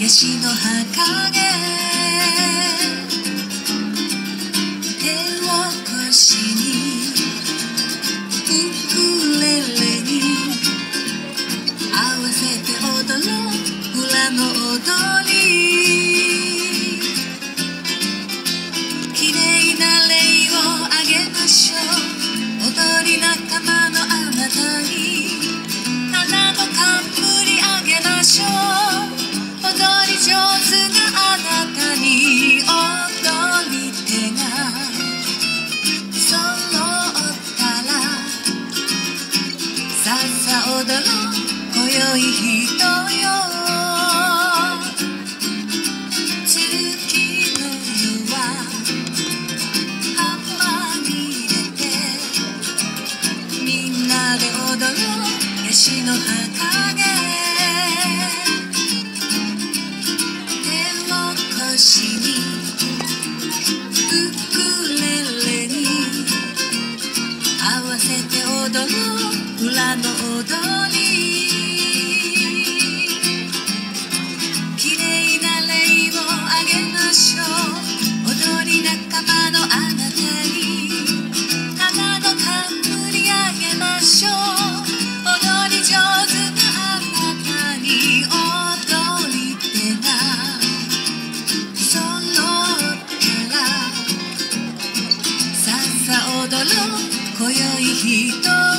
ヤシの葉陰うだろう今宵つよ月の夜は浜に入れてみんなで踊ろうヤシの葉影手をしにウクレレにあわせて踊ろう裏の踊り dolor, 今宵一人